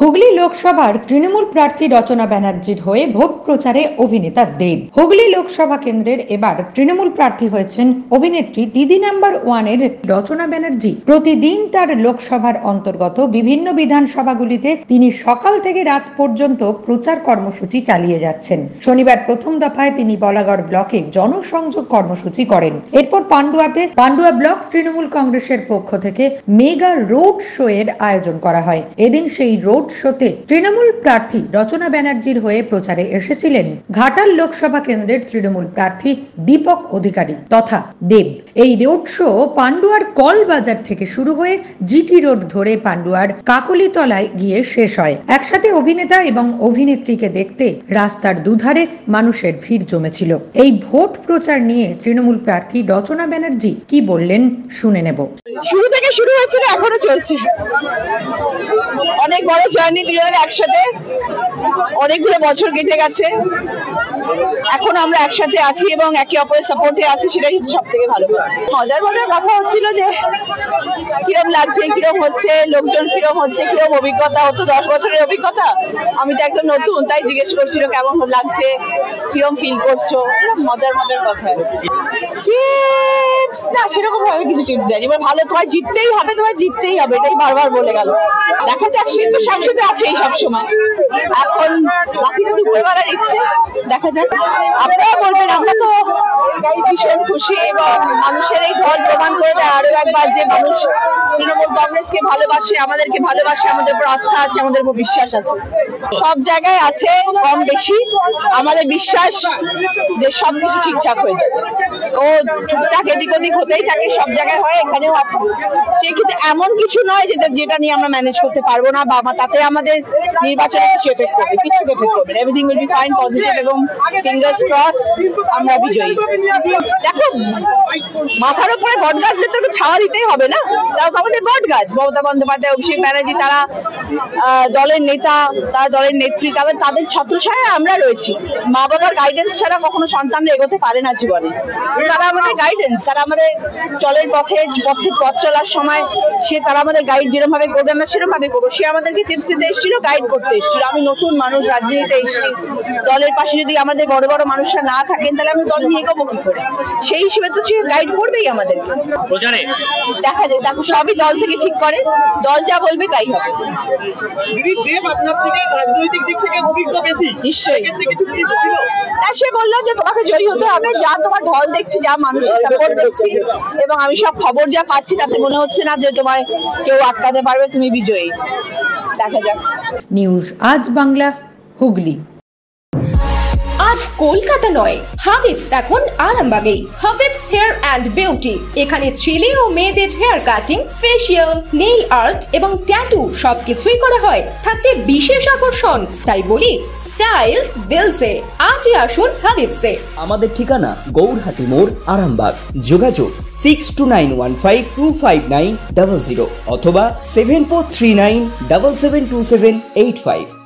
হুগলি লোকসভার তৃণমূল প্রার্থী রচনা ব্যানার্জির হয়ে ভোট প্রচারে অভিনেতা দেব। হুগলি লোকসভা কেন্দ্রের এবার তৃণমূল প্রার্থী হয়েছেন অভিনেত্রী দিদি নাম্বার ওয়ানের রচনা ব্যানার্জি। প্রতিদিন তার লোকসভার অন্তর্গত বিভিন্ন বিধানসভাগুলিতে তিনি সকাল থেকে রাত পর্যন্ত প্রচার কর্মসূচি চালিয়ে যাচ্ছেন। শনিবার প্রথম দফায় তিনি বলাগড় ব্লকে জনসংযোগ কর্মসূচি করেন। এরপর পান্ডুয়াতে, পান্ডুয়া ব্লক তৃণমূল কংগ্রেসের পক্ষ থেকে মেগা রোড শো এর আয়োজন করা হয়। এদিন সেই রোড শোতে তৃণমূল প্রার্থী রচনা ব্যানার্জির হয়ে প্রচারে এসেছিলেন ঘাটাল লোকসভা কেন্দ্রের তৃণমূল প্রার্থী দীপক অধিকারী তথা দেব। এই রোড শো পান্ডুয়ার কল বাজার থেকে শুরু হয়ে জিটি রোড ধরে পান্ডুয়ার কাকলিতলায় গিয়ে শেষ হয়। একসাথে অভিনেতা এবং অভিনেত্রীকে দেখতে রাস্তার দুধারে মানুষের ভিড় জমেছিল। এই ভোট প্রচার নিয়ে তৃণমূল প্রার্থী রচনা ব্যানার্জি কি বললেন শুনে নেব। শুরু থেকে শুরু হয়েছিল, এখনও চলছে। অনেক বড় জার্নি দুজনের একসাথে। অনেকগুলো বছর কেটে গেছে। এখন আমরা একসাথে আছি এবং একে অপরের সাপোর্টে আছি, সেটাই সব থেকে ভালো। মজার মজার কথা হচ্ছিল যে, কিরম লাগছে, কিরম হচ্ছে, লোকজন কিরম হচ্ছে, কিরম অভিজ্ঞতা হতো দশ বছরের অভিজ্ঞতা। আমি তো একদম নতুন, তাই জিজ্ঞেস করছিল কেমন লাগছে, কিরম ফিল করছ মজার মজার কথা। না, সেরকম ভাবে কিছু টিপস দেয়নি, এবার ভালো তোমার জিততেই হবে তোমার জিততেই হবে, এটাই বারবার বলে গেল। দেখা যাক, সে তো সবসময় আছেই সবসময়। এখন বাকিটা ইচ্ছে দেখা যাক আপনারা বলবেন, আমরা তো ভীষণ খুশি এবং মানুষের এই ঢল প্রমাণ করে দেয় আরও একবার যে মানুষ তৃণমূল কংগ্রেসকে ভালোবাসে, আমাদেরকে ভালোবাসে, আমাদের উপর আস্থা আছে, আমাদের উপর বিশ্বাস আছে। সব জায়গায় আছে কম বেশি। আমাদের বিশ্বাস যে সব কিছু ঠিকঠাক হয়ে যাবে। ও টুকটাক এদিক ওদিক হতেই থাকে, সব জায়গায় হয়, এখানেও আছে। সে কিন্তু এমন কিছু নয় যেটা যেটা নিয়ে আমরা ম্যানেজ করতে পারব না, বা তাতে আমাদের নির্বাচনে কিছু এফেক্ট করবে, কিছু এফেক্ট করবে everything will be fine positive এবং ফিঙ্গার্স ক্রসড আমরা বিজয়ী। দেখো, মাথার উপরে বট গাছদের তো ছাওয়া দিতেই হবে না? তাও আমাদের বট গাছ। মমতা বন্দ্যোপাধ্যায়, অভিষেক ব্যানার্জি, তারা দলের নেতা, তারা দলের নেত্রী, তাদের তাদের ছত্রছায়া আমরা রয়েছি। মা বাবার গাইডেন্স ছাড়া কখনো সন্তানরা এগোতে পারে না জীবনে। তারা আমাদের গাইডেন্স তারা আমাদের চলের পথে পথে পথ চলার সময় সে তারা আমাদের গাইড যেরকম ভাবে করবে, আমরা সেরকম ভাবে করব। সে আমাদেরকে টিপস দিতে এসেছিল গাইড করতে এসেছিল। আমি নতুন মানুষ রাজনীতিতে এসেছি। দলের পাশে যদি আমাদের বড় বড় মানুষরা না থাকেন তাহলে আমি দল নিয়ে এগোবো কি করে? সেই হিসেবে তো সে গাইড করবেই প্রচারে? দেখা যায় তারপর সবই দল থেকে ঠিক করে। দল যা বলবে তাই হবে। নিশ্চয়ই। সে বলল যে তোমাকে জয়ী হতে হবে। যা তোমার ঢল দেখছি যা মানুষের সাপোর্ট দেখছি এবং আমি সব খবর যা পাচ্ছি তাতে মনে হচ্ছে না যে তোমায় কেউ আটকাতে পারবে তুমি বিজয়ী। দেখা যাক। নিউজ আজ বাংলা হুগলি। আজ কলকাতা নয়। হাবিবস এখন আরামবাগেই। Habib's hair and beauty. এখানে ছেলে ও মেয়েদের hair cutting facial nail art এবং ট্যাটু সবকিছুই করা হয়। থাকছে বিশেষ আকর্ষণ। তাই বলি, স্টাইলস দিলসে। আজই আসুন হাবিবসে। আমাদের ঠিকানা গৌরহাটি মোড়, আরামবাগ। যোগাযোগ six two nine one five two five nine double zero অথবা seven four three nine double seven two seven eight five.